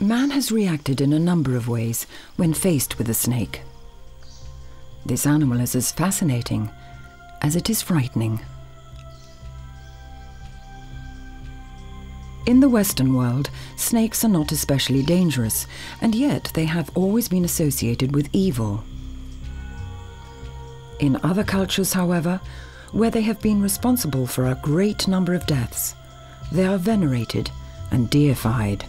Man has reacted in a number of ways when faced with a snake. This animal is as fascinating as it is frightening. In the Western world, snakes are not especially dangerous, and yet they have always been associated with evil. In other cultures, however, where they have been responsible for a great number of deaths, they are venerated and deified.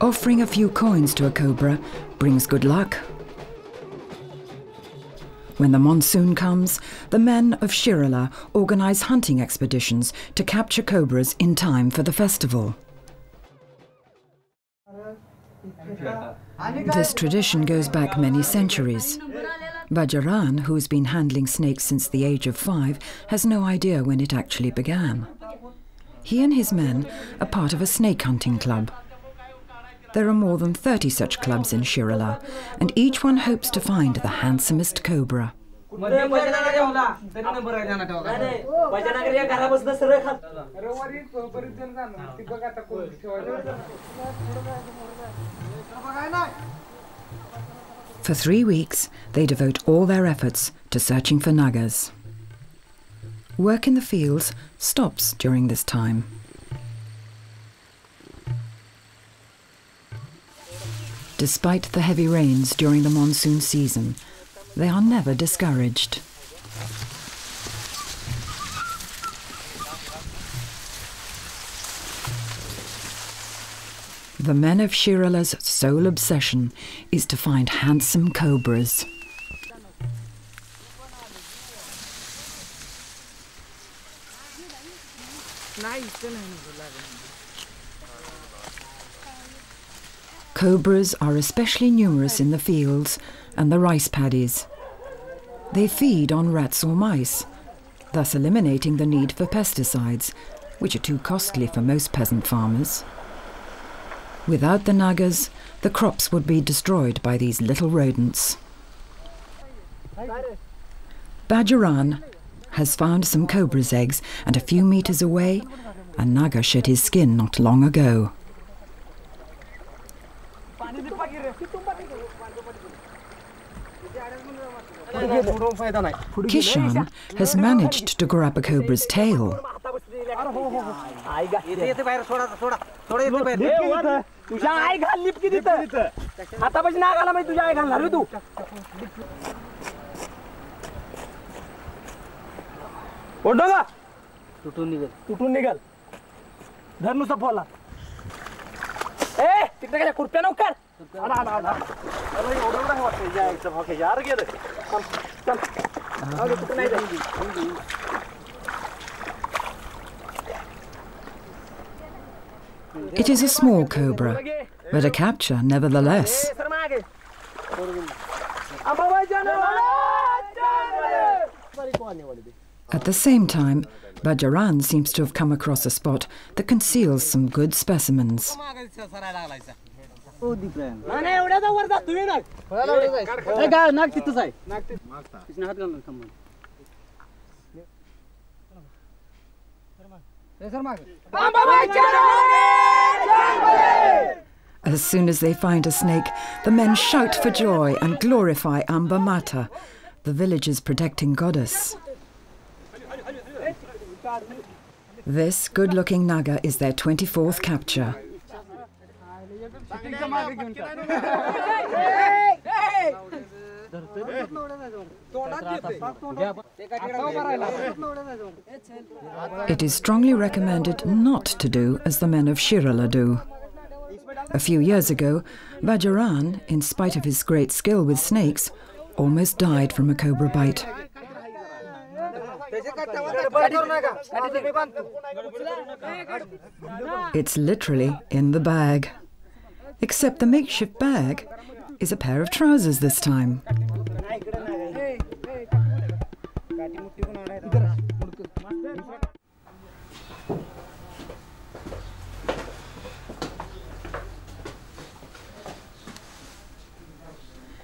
Offering a few coins to a cobra brings good luck. When the monsoon comes, the men of Shirala organize hunting expeditions to capture cobras in time for the festival. This tradition goes back many centuries. Bajaran, who has been handling snakes since the age of five, has no idea when it actually began. He and his men are part of a snake hunting club. There are more than 30 such clubs in Shirala, and each one hopes to find the handsomest cobra. For three weeks, they devote all their efforts to searching for nagas. Work in the fields stops during this time. Despite the heavy rains during the monsoon season, they are never discouraged. The men of Shirala's sole obsession is to find handsome cobras. Cobras are especially numerous in the fields and the rice paddies. They feed on rats or mice, thus eliminating the need for pesticides, which are too costly for most peasant farmers. Without the nagas, the crops would be destroyed by these little rodents. Bajaran has found some cobra's eggs, and a few meters away, a naga shed his skin not long ago. Kishan has managed to grab a cobra's tail. तुझ्या आई घाल लिपकी तिथं हातापाशी नाग आला माहिती तुझ्या आई घालणार होय तू ओढ का तुटून निघल तुटून निघल धर नुसता फोला ए तिकडे काय It is a small cobra, but a capture nevertheless. At the same time, Bajaran seems to have come across a spot that conceals some good specimens. एवढ्या वर जातो नाग काय नाग तिथंच आहे तिथं हात घालून थांब As soon as they find a snake, the men shout for joy and glorify Amba Mata, the village's protecting goddess. This good looking Naga is their 24th capture. It is strongly recommended not to do as the men of Shirala do. A few years ago, Bajaran, in spite of his great skill with snakes, almost died from a cobra bite. It's literally in the bag. Except the makeshift bag is a pair of trousers this time.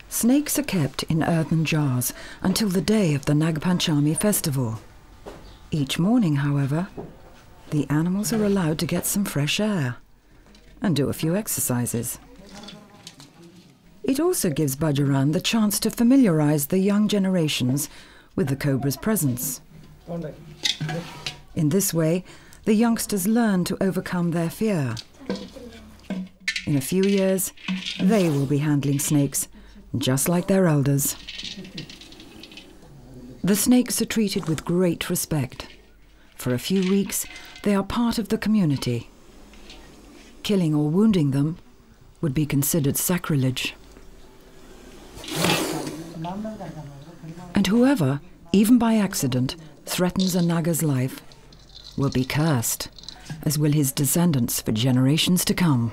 Snakes are kept in earthen jars until the day of the Nag Panchami festival. Each morning, however, the animals are allowed to get some fresh air and do a few exercises. It also gives Bajaran the chance to familiarize the young generations with the cobra's presence. In this way, the youngsters learn to overcome their fear. In a few years, they will be handling snakes, just like their elders. The snakes are treated with great respect. For a few weeks, they are part of the community. Killing or wounding them would be considered sacrilege. And whoever, even by accident, threatens a Naga's life will be cursed, as will his descendants for generations to come.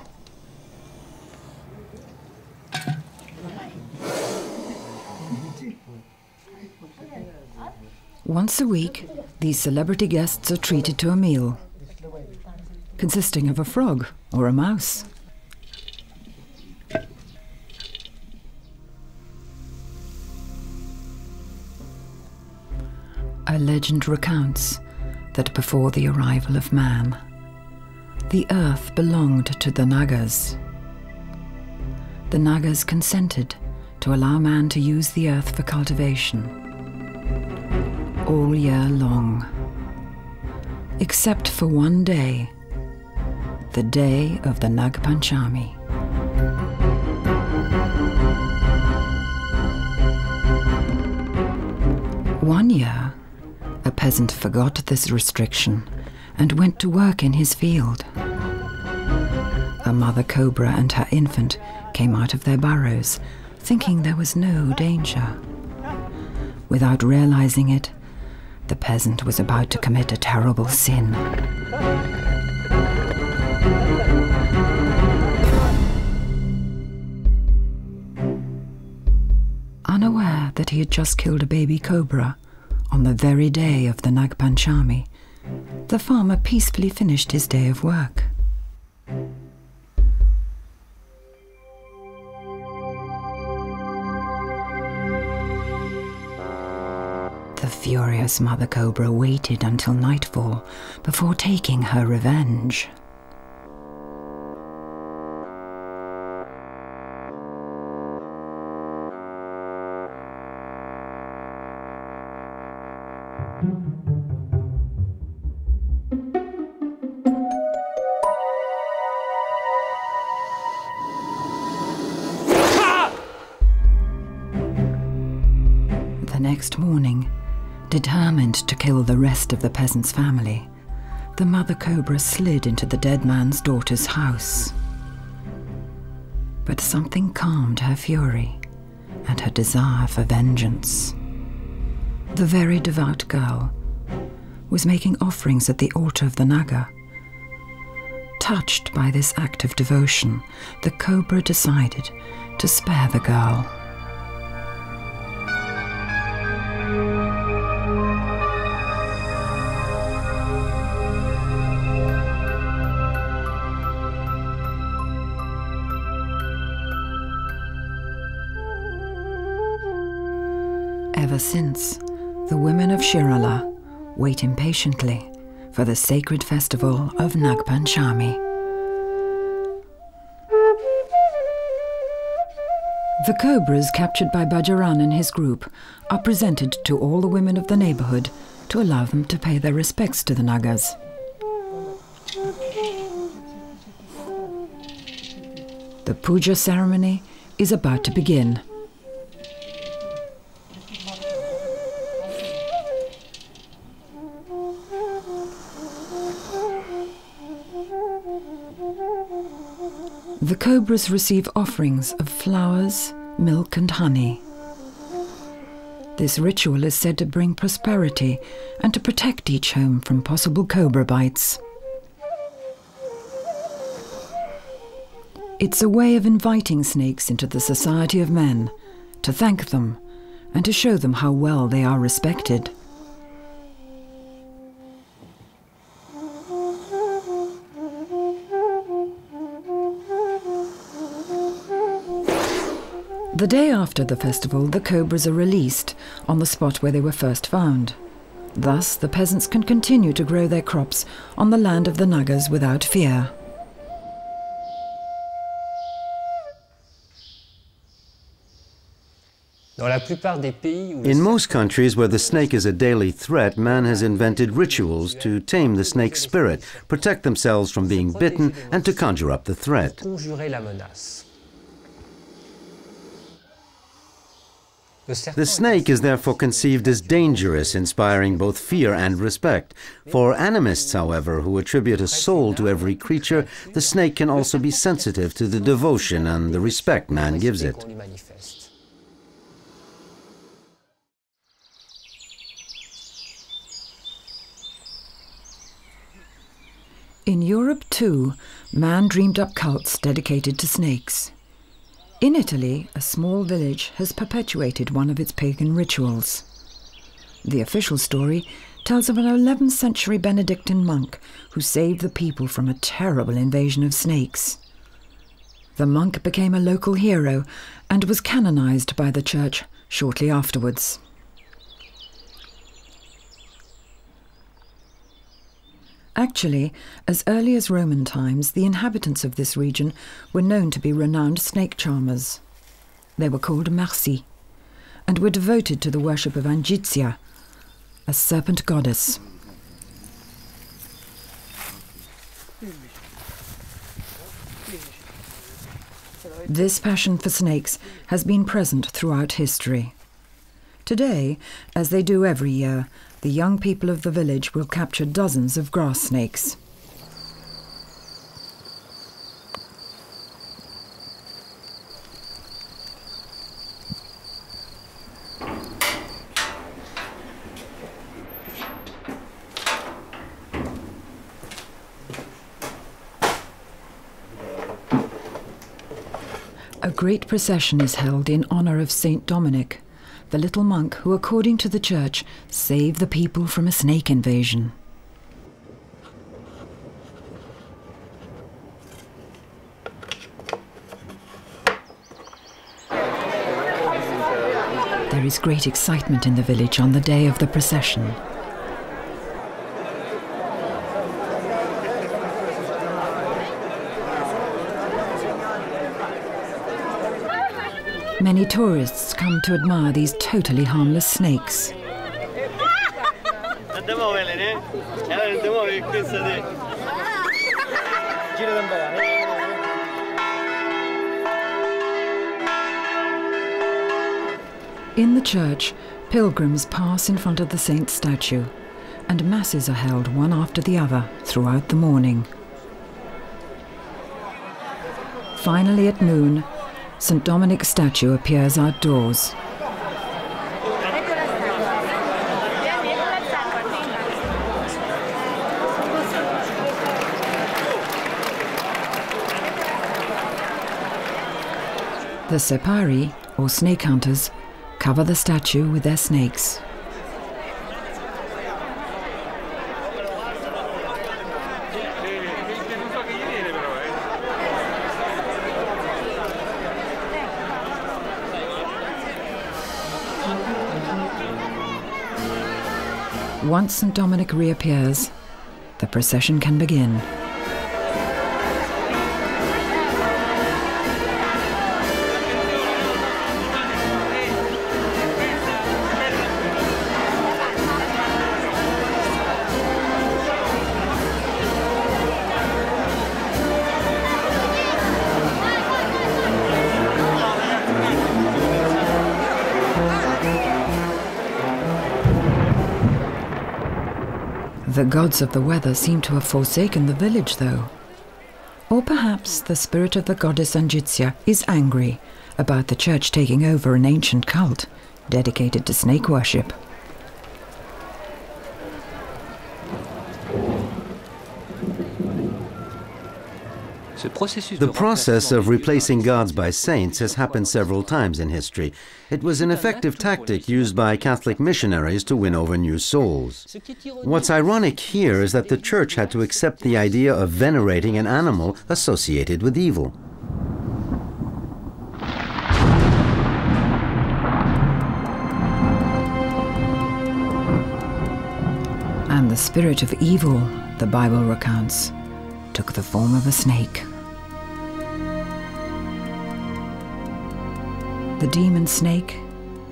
Once a week, these celebrity guests are treated to a meal, consisting of a frog or a mouse. A legend recounts that before the arrival of man, the earth belonged to the Nagas. The Nagas consented to allow man to use the earth for cultivation all year long, except for one day, the day of the Nag Panchami. One year, a peasant forgot this restriction and went to work in his field. A mother cobra and her infant came out of their burrows, thinking there was no danger. Without realizing it, the peasant was about to commit a terrible sin. He had just killed a baby cobra on the very day of the Nag Panchami, the farmer peacefully finished his day of work. The furious Mother Cobra waited until nightfall before taking her revenge. Next morning, determined to kill the rest of the peasant's family, the mother cobra slid into the dead man's daughter's house. But something calmed her fury and her desire for vengeance. The very devout girl was making offerings at the altar of the Naga. Touched by this act of devotion, the cobra decided to spare the girl. Ever since, the women of Shirala wait impatiently for the sacred festival of Nag Panchami. The cobras captured by Bajaran and his group are presented to all the women of the neighborhood to allow them to pay their respects to the Nagas. The puja ceremony is about to begin. The cobras receive offerings of flowers, milk, and honey. This ritual is said to bring prosperity and to protect each home from possible cobra bites. It's a way of inviting snakes into the society of men, to thank them, and to show them how well they are respected. The day after the festival, the cobras are released on the spot where they were first found. Thus, the peasants can continue to grow their crops on the land of the Nagas without fear. In most countries where the snake is a daily threat, man has invented rituals to tame the snake spirit, protect themselves from being bitten, and to conjure up the threat. The snake is therefore conceived as dangerous, inspiring both fear and respect. For animists, however, who attribute a soul to every creature, the snake can also be sensitive to the devotion and the respect man gives it. In Europe, too, man dreamed up cults dedicated to snakes. In Italy, a small village has perpetuated one of its pagan rituals. The official story tells of an 11th century Benedictine monk who saved the people from a terrible invasion of snakes. The monk became a local hero and was canonized by the church shortly afterwards. Actually, as early as Roman times, the inhabitants of this region were known to be renowned snake charmers. They were called Marsi and were devoted to the worship of Angitia, a serpent goddess. This passion for snakes has been present throughout history. Today, as they do every year, the young people of the village will capture dozens of grass snakes. A great procession is held in honor of Saint Dominic, the little monk who, according to the church, saved the people from a snake invasion. There is great excitement in the village on the day of the procession. Many tourists come to admire these totally harmless snakes. In the church, pilgrims pass in front of the saint's statue, and masses are held one after the other throughout the morning. Finally, at noon, St. Dominic's statue appears outdoors. The Serpari, or snake hunters, cover the statue with their snakes. Once St. Dominic reappears, the procession can begin. Gods of the weather seem to have forsaken the village, though. Or perhaps the spirit of the goddess Angitia is angry about the church taking over an ancient cult dedicated to snake worship. The process of replacing gods by saints has happened several times in history. It was an effective tactic used by Catholic missionaries to win over new souls. What's ironic here is that the Church had to accept the idea of venerating an animal associated with evil. And the spirit of evil, the Bible recounts, took the form of a snake. The demon snake,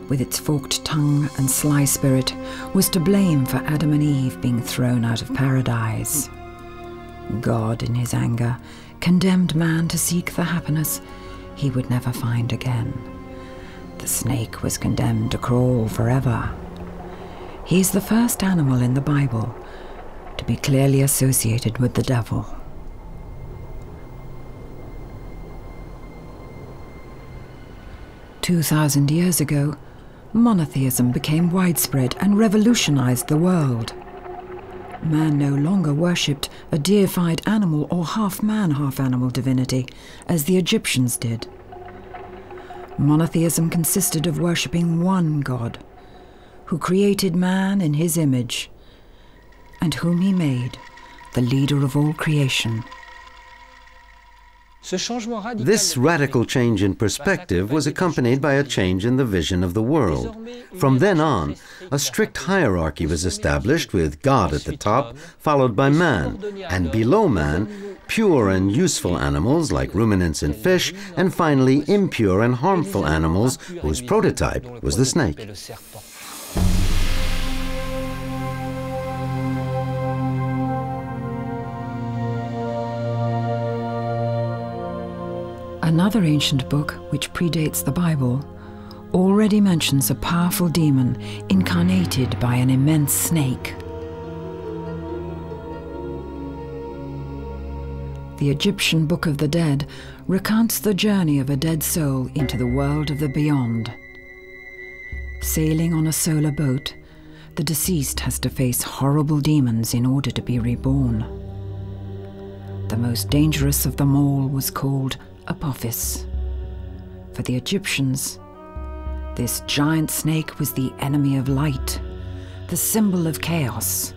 with its forked tongue and sly spirit, was to blame for Adam and Eve being thrown out of paradise. God, in his anger, condemned man to seek the happiness he would never find again. The snake was condemned to crawl forever. He is the first animal in the Bible to be clearly associated with the devil. Two thousand years ago, monotheism became widespread and revolutionized the world. Man no longer worshipped a deified animal or half man, half animal divinity, as the Egyptians did. Monotheism consisted of worshipping one God, who created man in his image, and whom he made the leader of all creation. This radical change in perspective was accompanied by a change in the vision of the world. From then on, a strict hierarchy was established with God at the top, followed by man, and below man, pure and useful animals like ruminants and fish, and finally impure and harmful animals whose prototype was the snake. Another ancient book, which predates the Bible, already mentions a powerful demon incarnated by an immense snake. The Egyptian Book of the Dead recounts the journey of a dead soul into the world of the beyond. Sailing on a solar boat, the deceased has to face horrible demons in order to be reborn. The most dangerous of them all was called Apophis. For the Egyptians, this giant snake was the enemy of light, the symbol of chaos,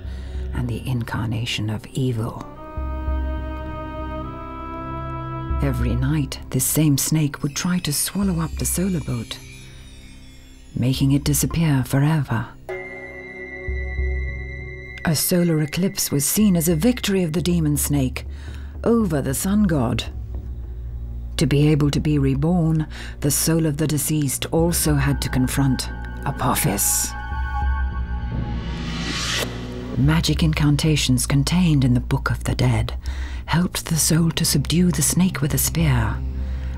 and the incarnation of evil. Every night, this same snake would try to swallow up the solar boat, making it disappear forever. A solar eclipse was seen as a victory of the demon snake over the sun god. To be able to be reborn, the soul of the deceased also had to confront Apophis. Magic incantations contained in the Book of the Dead helped the soul to subdue the snake with a spear,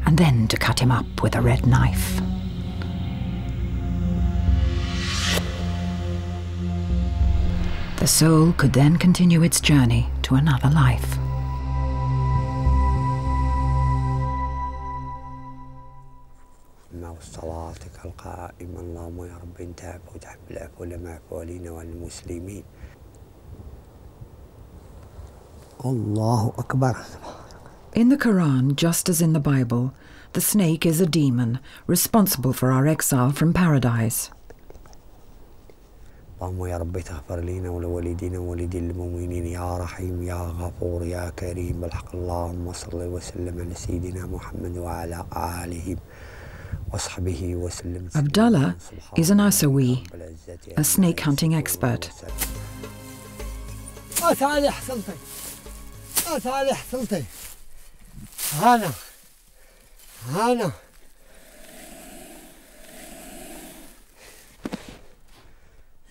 and then to cut him up with a red knife. The soul could then continue its journey to another life. صلاتك القائمة اللهم يا رب انت عفو تحب العفو لما عفو علينا والمسلمين. الله أكبر. In the Quran, just as in the Bible, the snake is a demon responsible for our exile from paradise. اللهم يا رب تغفر لنا ولوالدينا ووالدي المؤمنين. يا رحيم يا غفور يا كريم. بالحق اللهم صل وسلم على سيدنا محمد وعلى آله Abdullah is an Asawi, a snake hunting expert.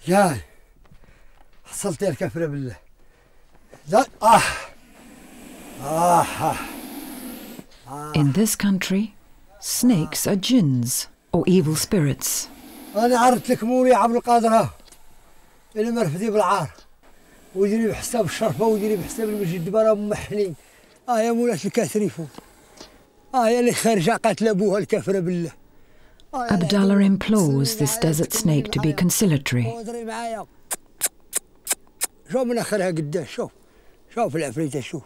جاي حصلت الكفرة بالله لا آه آه In this country, Snakes are jinns, or evil spirits. أنا عرضت لك موري عبد القادر ها اللي مرفدي بالعار ويجري بحساب الشرفة ويجري بحساب المسجد برا محني آه يا مولاش الكاثريفو آه يا اللي خارجة قاتل أبوها الكافرة بالله Abdullah implores this desert snake to be conciliatory. شوف من آخرها قداش شوف شوف العفريتة شوف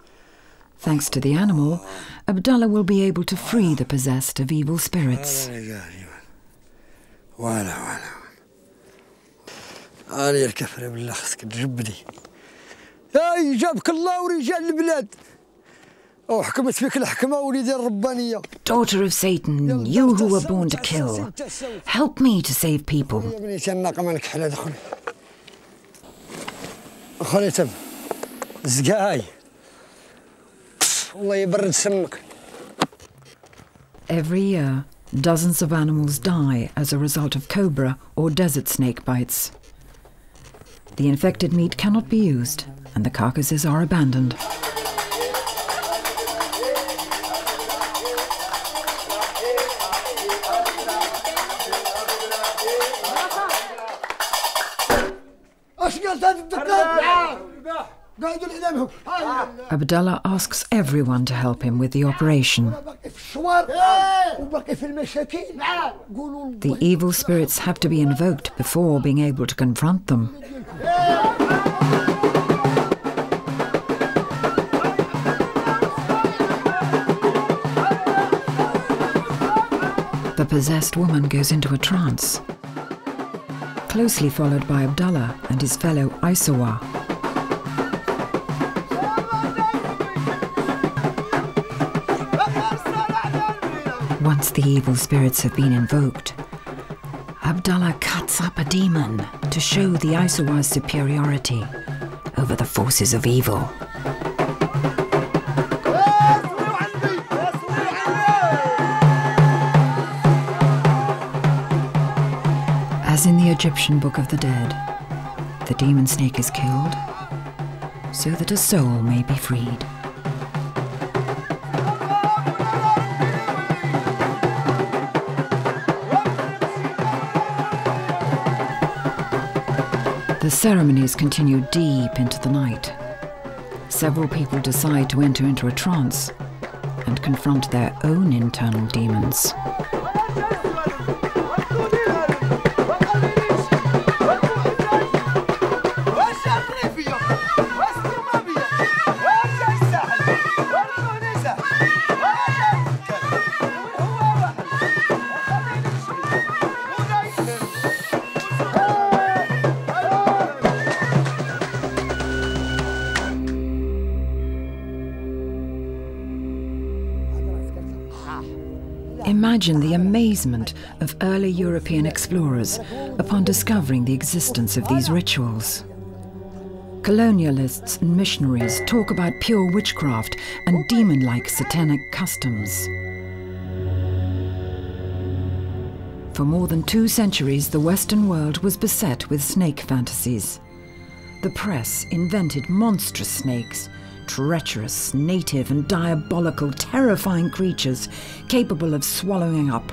Thanks to the animal, Abdullah will be able to free the possessed of evil spirits. Daughter of Satan, you who were born to kill, help me to save people. خليتم زقاي الله يبرد سمك Every year, dozens of animals die as a result of cobra or desert snake bites. The infected meat cannot be used, and the carcasses are abandoned. Abdullah asks everyone to help him with the operation. The evil spirits have to be invoked before being able to confront them. The possessed woman goes into a trance, closely followed by Abdullah and his fellow Isawa. Once the evil spirits have been invoked, Abdullah cuts up a demon to show the Isawa's superiority over the forces of evil. As in the Egyptian Book of the Dead, the demon snake is killed so that a soul may be freed. The ceremonies continue deep into the night. Several people decide to enter into a trance and confront their own internal demons. Of early European explorers upon discovering the existence of these rituals. Colonialists and missionaries talk about pure witchcraft and demon like satanic customs. For more than two centuries, the Western world was beset with snake fantasies. The press invented monstrous snakes, treacherous, native, and diabolical, terrifying creatures capable of swallowing up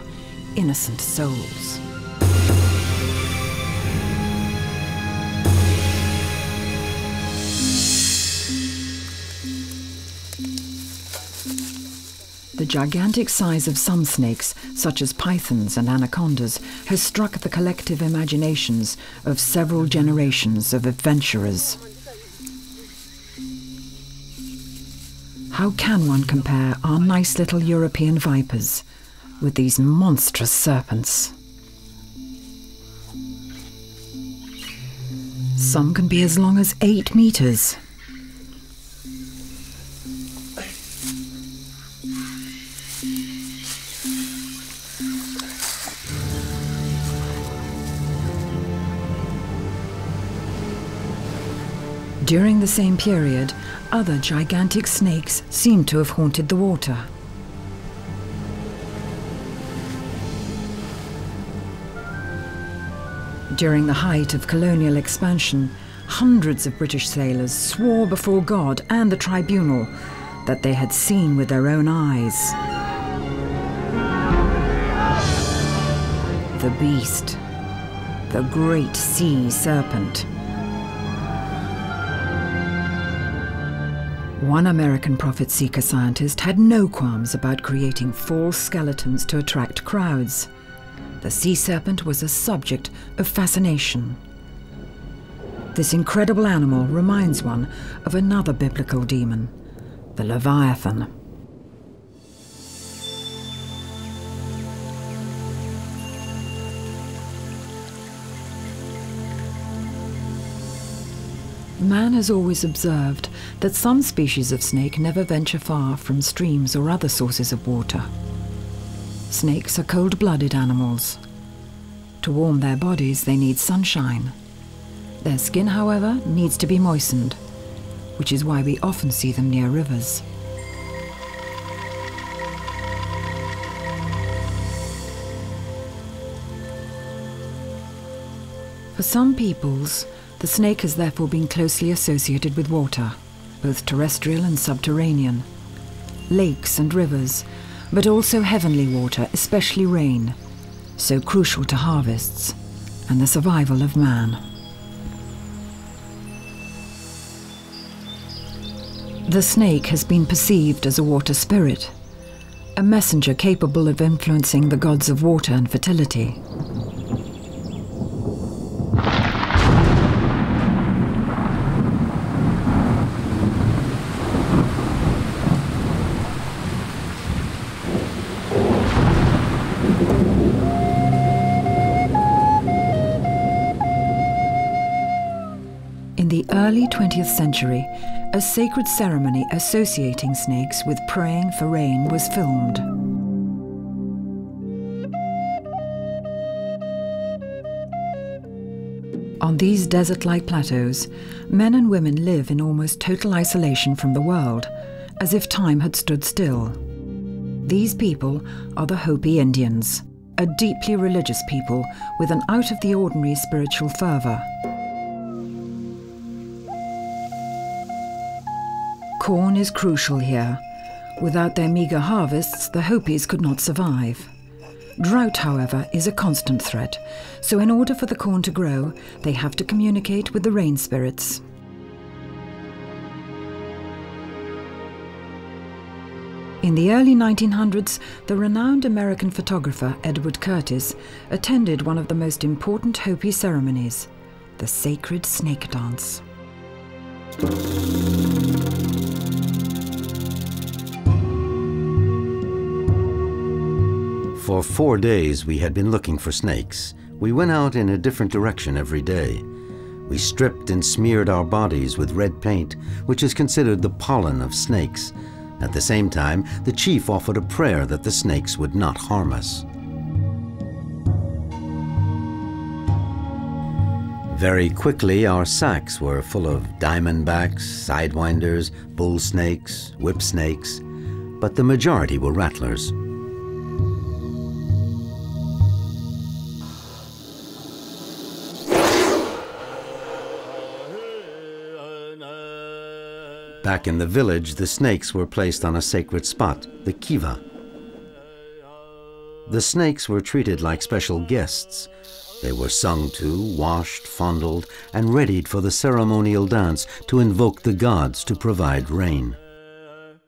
innocent souls. The gigantic size of some snakes, such as pythons and anacondas, has struck the collective imaginations of several generations of adventurers. How can one compare our nice little European vipers with these monstrous serpents? Some can be as long as eight meters. During the same period, other gigantic snakes seem to have haunted the water. During the height of colonial expansion, hundreds of British sailors swore before God and the tribunal that they had seen with their own eyes the beast, the great sea serpent. One American profit seeker scientist had no qualms about creating false skeletons to attract crowds. The sea serpent was a subject of fascination. This incredible animal reminds one of another biblical demon, the Leviathan. Man has always observed that some species of snake never venture far from streams or other sources of water. Snakes are cold blooded animals. To warm their bodies, they need sunshine. Their skin, however, needs to be moistened, which is why we often see them near rivers. For some peoples, the snake has therefore been closely associated with water, both terrestrial and subterranean, lakes and rivers, but also heavenly water, especially rain, so crucial to harvests and the survival of man. The snake has been perceived as a water spirit, a messenger capable of influencing the gods of water and fertility. Early 20th century, a sacred ceremony associating snakes with praying for rain was filmed. On these desert like plateaus, men and women live in almost total isolation from the world, as if time had stood still. These people are the Hopi Indians, a deeply religious people with an out of the ordinary spiritual fervour. Corn is crucial here. Without their meagre harvests, the Hopis could not survive. Drought, however, is a constant threat, so in order for the corn to grow, they have to communicate with the rain spirits. In the early 1900s, the renowned American photographer Edward Curtis attended one of the most important Hopi ceremonies, the sacred snake dance. For four days we had been looking for snakes. We went out in a different direction every day. We stripped and smeared our bodies with red paint, which is considered the pollen of snakes. At the same time, the chief offered a prayer that the snakes would not harm us. Very quickly, our sacks were full of diamondbacks, sidewinders, bull snakes, whip snakes, but the majority were rattlers. Back in the village, the snakes were placed on a sacred spot, the kiva. The snakes were treated like special guests. They were sung to, washed, fondled, and readied for the ceremonial dance to invoke the gods to provide rain.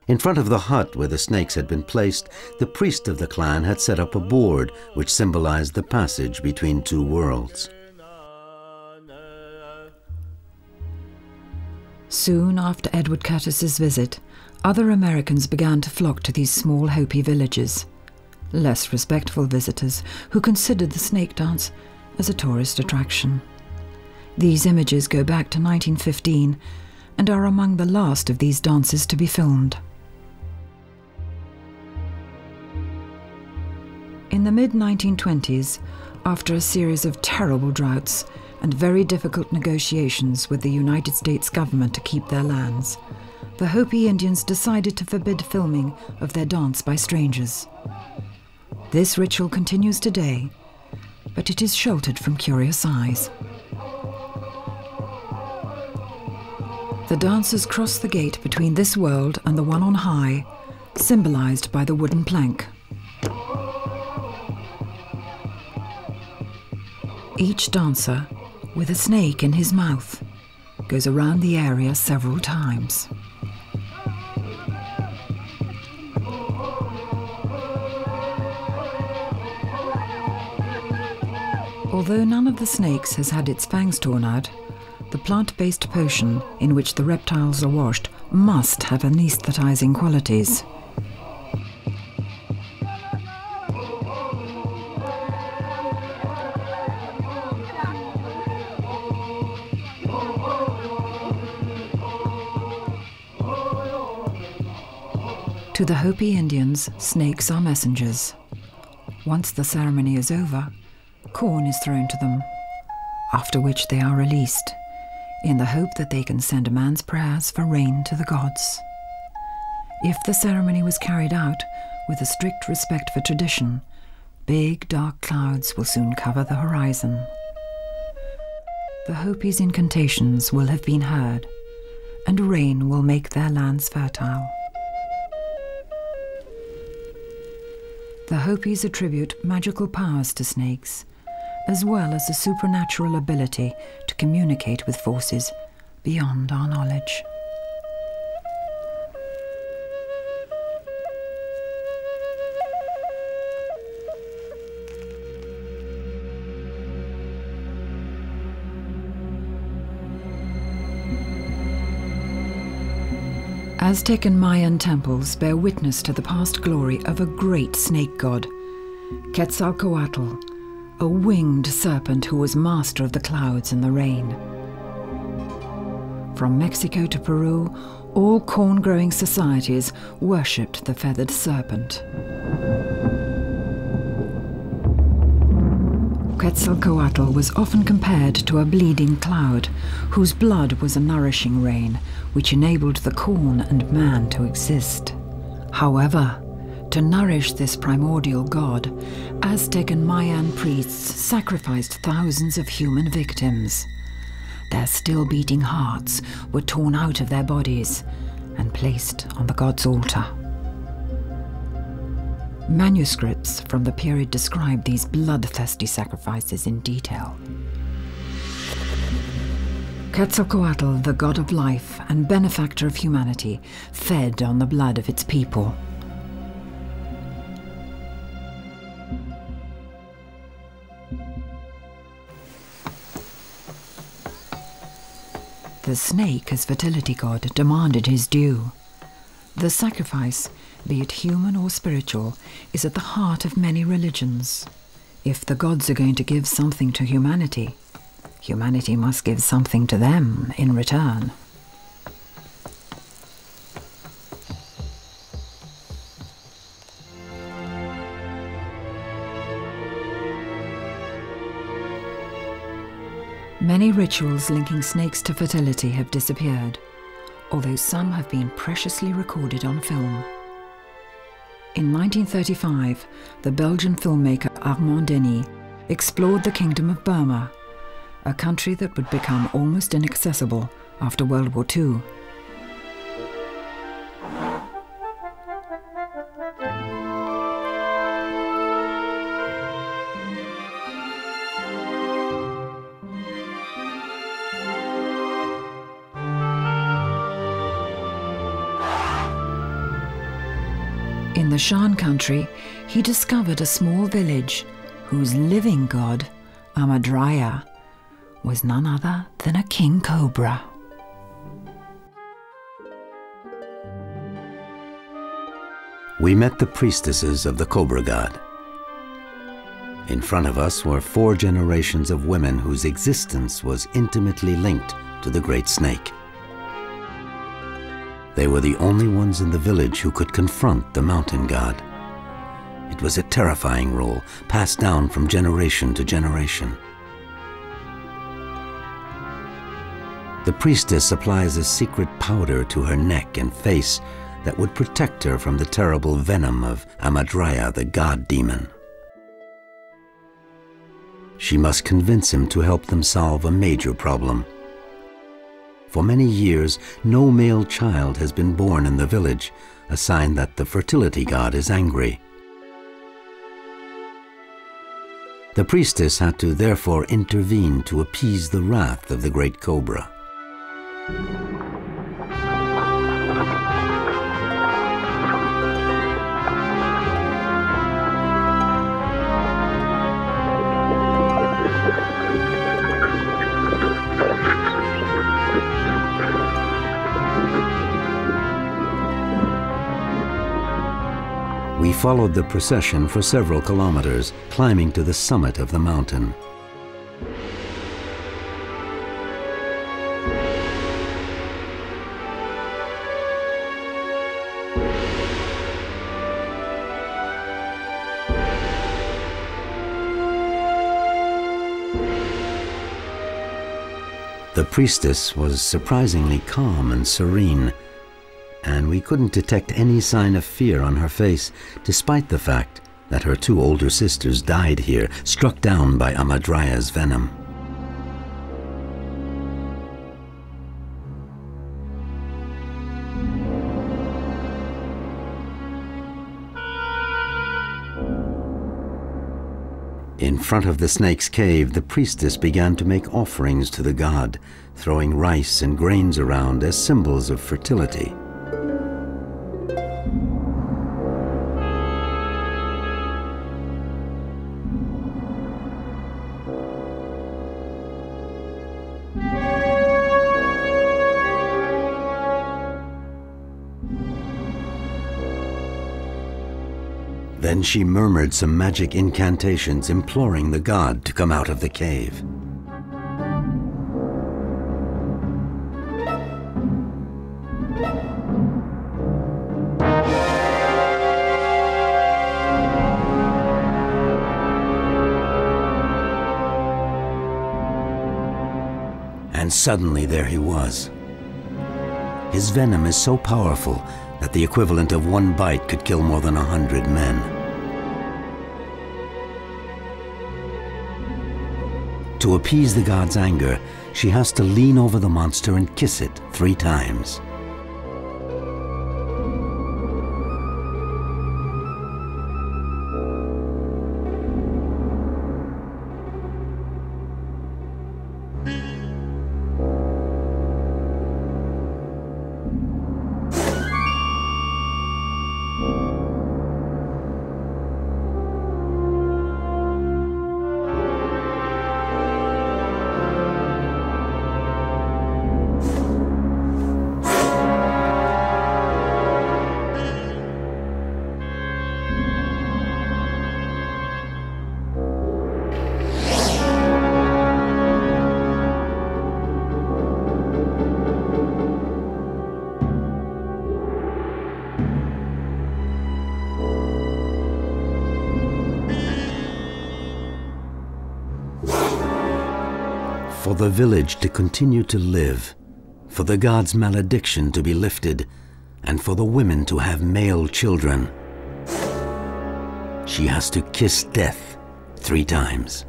In front of the hut where the snakes had been placed, the priest of the clan had set up a board which symbolized the passage between two worlds. Soon after Edward Curtis's visit, other Americans began to flock to these small Hopi villages. Less respectful visitors who considered the snake dance as a tourist attraction. These images go back to 1915 and are among the last of these dances to be filmed. In the mid 1920s, after a series of terrible droughts, and very difficult negotiations with the United States government to keep their lands, the Hopi Indians decided to forbid filming of their dance by strangers. This ritual continues today, but it is sheltered from curious eyes. The dancers cross the gate between this world and the one on high, symbolized by the wooden plank. Each dancer with a snake in his mouth, goes around the area several times. Although none of the snakes has had its fangs torn out, the plant-based potion in which the reptiles are washed must have anesthetizing qualities. To the Hopi Indians, snakes are messengers. Once the ceremony is over, corn is thrown to them, after which they are released, in the hope that they can send a man's prayers for rain to the gods. If the ceremony was carried out with a strict respect for tradition, big dark clouds will soon cover the horizon. The Hopi's incantations will have been heard, and rain will make their lands fertile. The Hopis attribute magical powers to snakes, as well as a supernatural ability to communicate with forces beyond our knowledge. Aztec and Mayan temples bear witness to the past glory of a great snake god, Quetzalcoatl, a winged serpent who was master of the clouds and the rain. From Mexico to Peru, all corn growing societies worshipped the feathered serpent. Quetzalcoatl was often compared to a bleeding cloud, whose blood was a nourishing rain, which enabled the corn and man to exist. However, to nourish this primordial god, Aztec and Mayan priests sacrificed thousands of human victims. Their still beating hearts were torn out of their bodies and placed on the god's altar. Manuscripts from the period describe these bloodthirsty sacrifices in detail. Quetzalcoatl, the god of life and benefactor of humanity, fed on the blood of its people. The snake, as fertility god, demanded his due. The sacrifice be it human or spiritual, is at the heart of many religions. If the gods are going to give something to humanity, humanity must give something to them in return. Many rituals linking snakes to fertility have disappeared, although some have been preciously recorded on film. In 1935, the Belgian filmmaker Armand Denis explored the Kingdom of Burma, a country that would become almost inaccessible after World War II. In the Shan country, he discovered a small village whose living god, Amadraya, was none other than a king cobra. We met the priestesses of the cobra god. In front of us were four generations of women whose existence was intimately linked to the great snake. They were the only ones in the village who could confront the mountain god. It was a terrifying role, passed down from generation to generation. The priestess applies a secret powder to her neck and face that would protect her from the terrible venom of Amadraya, the god demon. She must convince him to help them solve a major problem for many years, no male child has been born in the village, a sign that the fertility god is angry. The priestess had to therefore intervene to appease the wrath of the great cobra. Followed the procession for several kilometers, climbing to the summit of the mountain. The priestess was surprisingly calm and serene, and we couldn't detect any sign of fear on her face, despite the fact that her two older sisters died here, struck down by Hamadrya's venom. In front of the snake's cave, the priestess began to make offerings to the god, throwing rice and grains around as symbols of fertility. Then she murmured some magic incantations imploring the god to come out of the cave. And suddenly there he was. His venom is so powerful that the equivalent of one bite could kill more than a hundred men. To appease the god's anger, she has to lean over the monster and kiss it three times. The village to continue to live, for the god's malediction to be lifted, and for the women to have male children. She has to kiss death three times.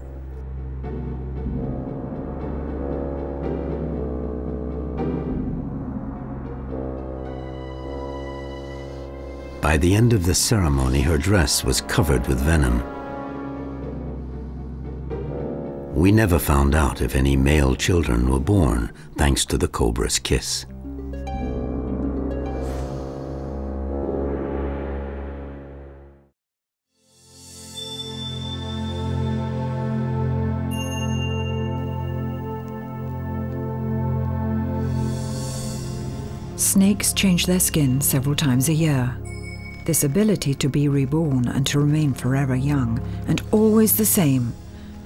By the end of the ceremony, her dress was covered with venom. We never found out if any male children were born thanks to the cobra's kiss. Snakes change their skin several times a year. This ability to be reborn and to remain forever young and always the same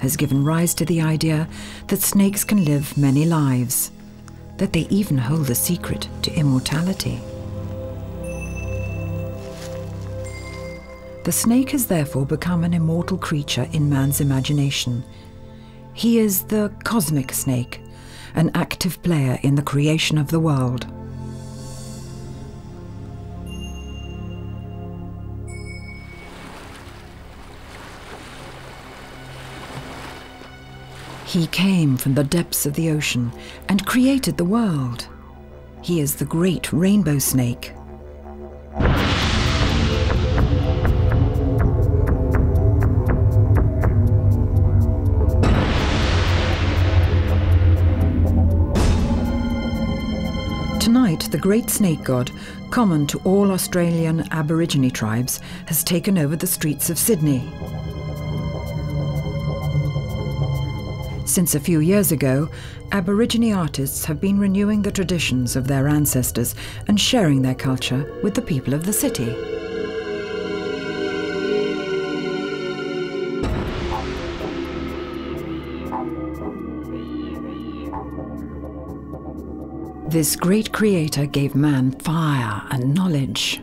has given rise to the idea that snakes can live many lives, that they even hold the secret to immortality. The snake has therefore become an immortal creature in man's imagination. He is the cosmic snake, an active player in the creation of the world. He came from the depths of the ocean and created the world. He is the great rainbow snake. Tonight, the great snake god, common to all Australian Aborigine tribes, has taken over the streets of Sydney. Since a few years ago, Aborigine artists have been renewing the traditions of their ancestors and sharing their culture with the people of the city. This great creator gave man fire and knowledge.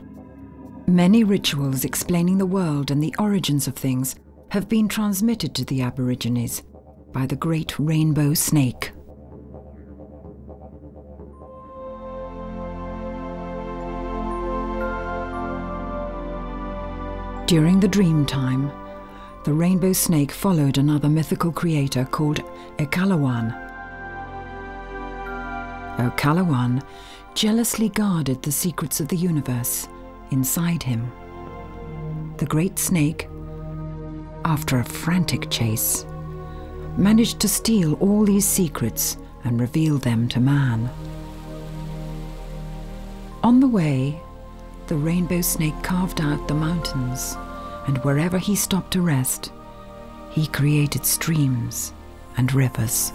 Many rituals explaining the world and the origins of things have been transmitted to the Aborigines by the great rainbow snake. During the dream time, the rainbow snake followed another mythical creator called Ekalawan. Okalawan jealously guarded the secrets of the universe inside him. The great snake, after a frantic chase, managed to steal all these secrets and reveal them to man. On the way, the rainbow snake carved out the mountains, and wherever he stopped to rest, he created streams and rivers.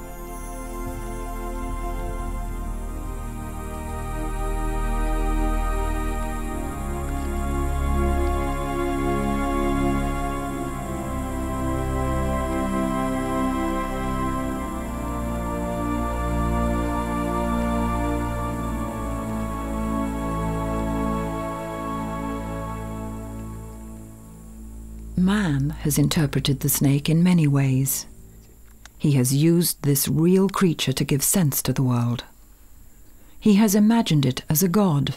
Man has interpreted the snake in many ways. He has used this real creature to give sense to the world. He has imagined it as a god,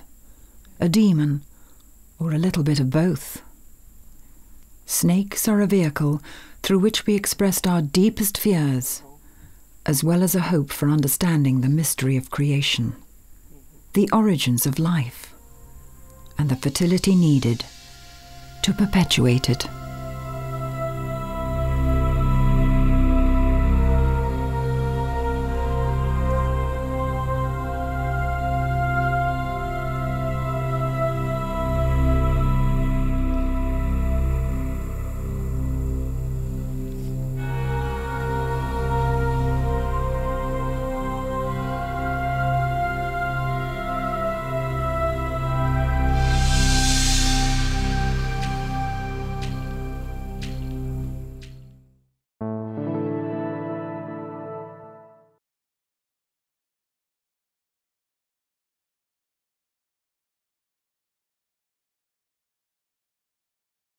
a demon, or a little bit of both. Snakes are a vehicle through which we expressed our deepest fears, as well as a hope for understanding the mystery of creation, the origins of life, and the fertility needed to perpetuate it.